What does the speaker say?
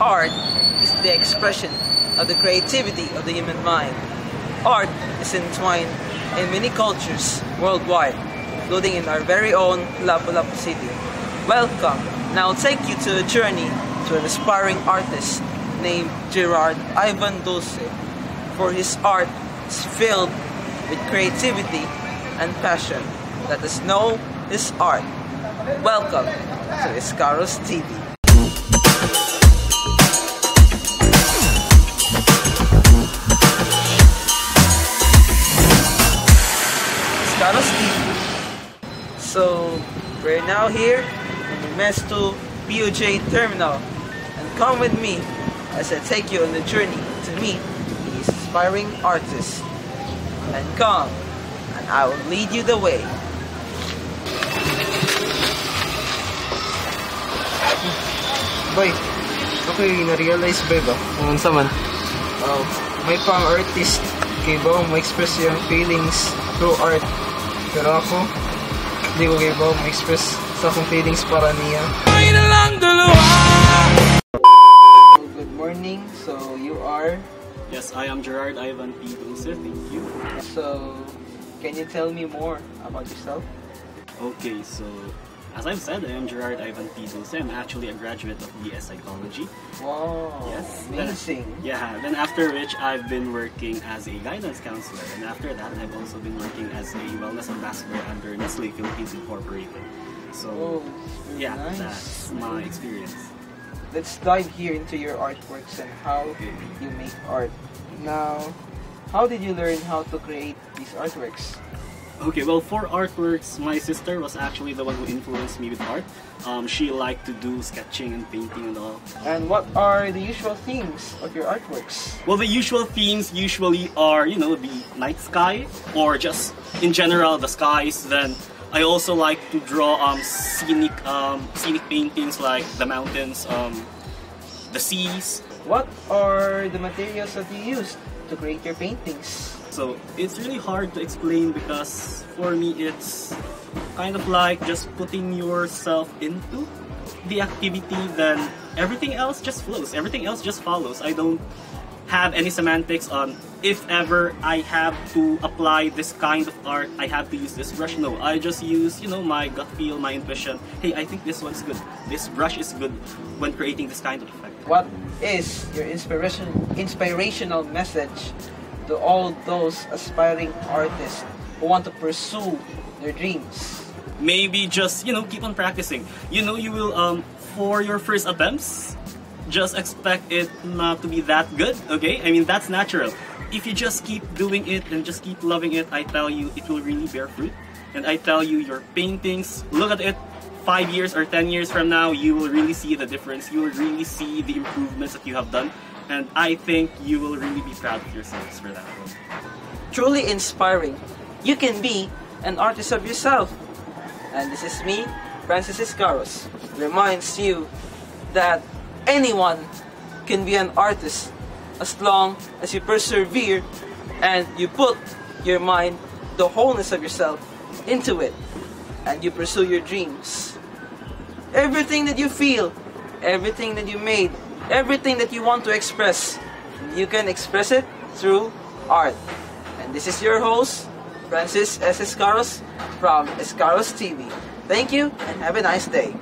art is the expression of the creativity of the human mind. Art is entwined in many cultures worldwide, including in our very own Lapu-Lapu City. Welcome. Now I'll take you to a journey to an aspiring artist named Jerrard Ivan Dulce, for his art is filled with creativity and passion. Let us know his art. Welcome to Escarus TV. Escarus TV. So, we're now here in the MES2 POJ terminal. And come with me as I take you on the journey to meet these aspiring artists. And come, and I will lead you the way. Boy, okay, na-realize ba ba? Kung sa man, uh, may pang artist kay ba ma-express yung feelings through art. Pero ako, hindi ko kay ba ma-express sa akong feelings para niya. Good morning. So, you are... Yes, I am Gerard Ivan P. Dulce. Thank you. So, can you tell me more about yourself? Okay, so as I've said, I am Jerrard Ivan P. I'm actually a graduate of BS Psychology. Wow, Yes. amazing. Yeah, then after which I've been working as a guidance counselor. And after that, I've also been working as a wellness ambassador under Nestle Philippines Incorporated. So, Oh, very yeah, nice. that's my experience. Let's dive here into your artworks and how you make art. Now, how did you learn how to create these artworks? Okay, well, for artworks, my sister was actually the one who influenced me with art. Um, she liked to do sketching and painting and all. And what are the usual themes of your artworks? Well, the usual themes usually are, you know, the night sky or just in general the skies. Then I also like to draw um, scenic um, scenic paintings like the mountains, um, the seas. What are the materials that you use to create your paintings? So it's really hard to explain because for me it's kind of like just putting yourself into the activity, then everything else just flows. Everything else just follows. I don't have any semantics on if ever I have to apply this kind of art, I have to use this brush. No, I just use, you know, my gut feel, my intuition. Hey, I think this one's good. This brush is good when creating this kind of effect. What is your inspiration inspirational message to all those aspiring artists who want to pursue their dreams? maybe just you know keep on practicing. You know you will um for your first attempts just expect it not to be that good okay? I mean that's natural. If you just keep doing it and just keep loving it i tell you it will really bear fruit. And i tell you your paintings look at it five years or ten years from now you will really see the difference. You will really see the improvements that you have done and i think you will really be proud of yourselves for that Truly inspiring. You can be an artist of yourself. And this is me, Francis Escarus, reminds you that anyone can be an artist as long as you persevere and you put your mind, the wholeness of yourself, into it and you pursue your dreams. Everything that you feel, everything that you made, everything that you want to express, you can express it through art. And this is your host, Francis S. Escarus from Escarus TV. Thank you and have a nice day.